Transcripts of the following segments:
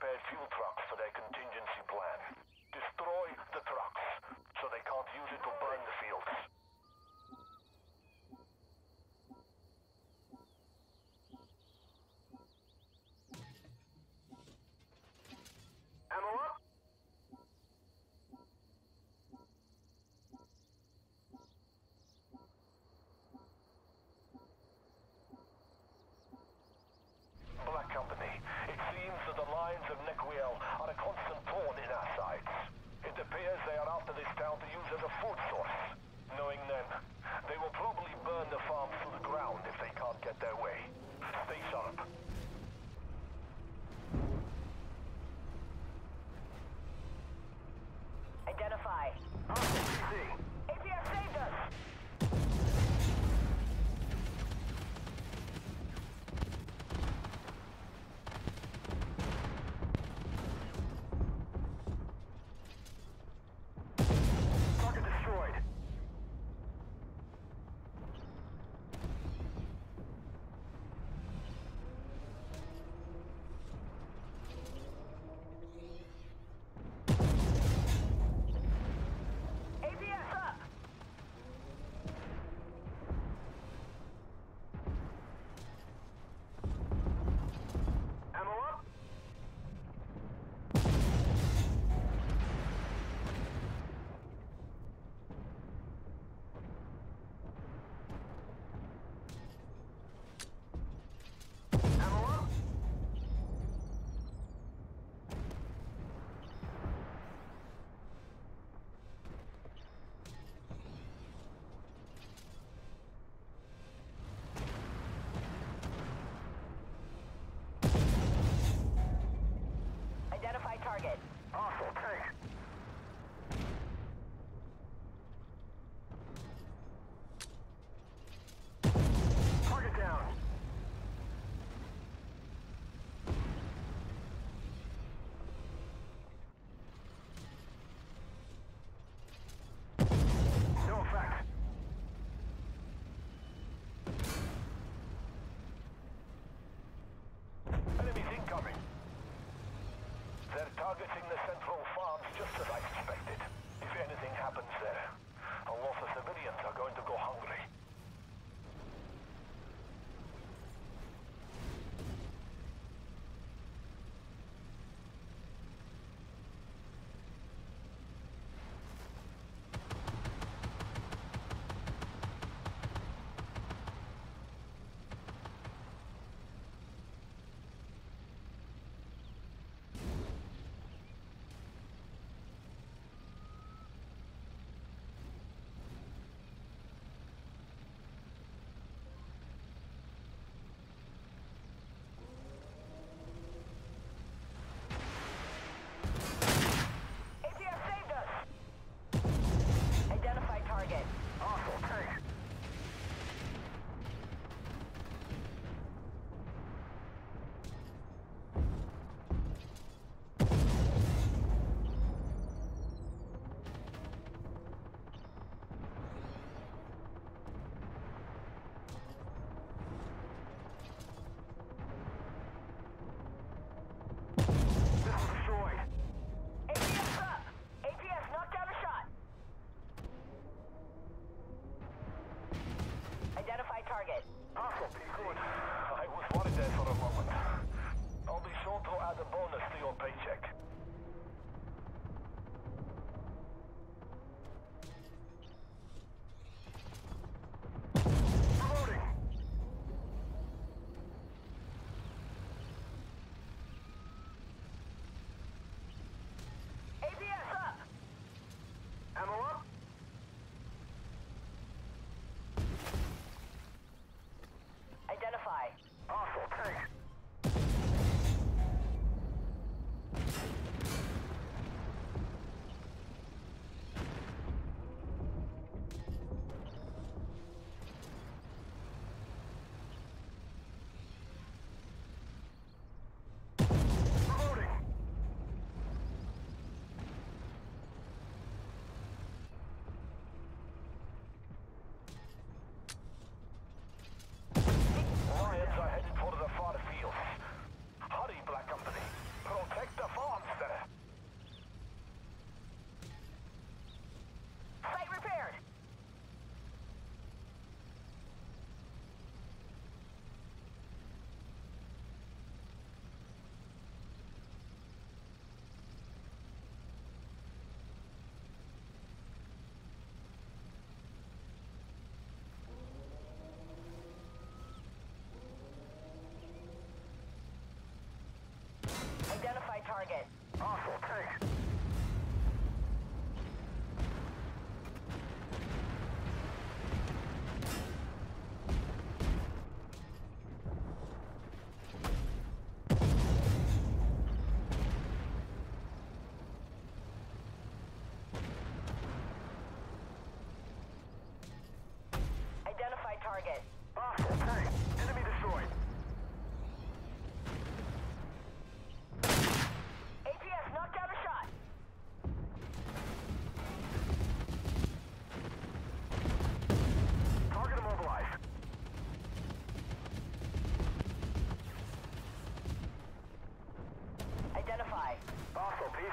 prepared fuel trucks for their contingency plan. Destroy the trucks, so they can't use it to burn the fields. After this town to use as a food source. Knowing them, they will probably burn the farms to the ground if they can't get their way. Stay sharp. They're targeting the central farms just as I suspected. If anything happens there, a lot of civilians are going to go hungry. For a moment. I'll be sure to add a bonus to your paycheck.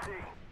AZ.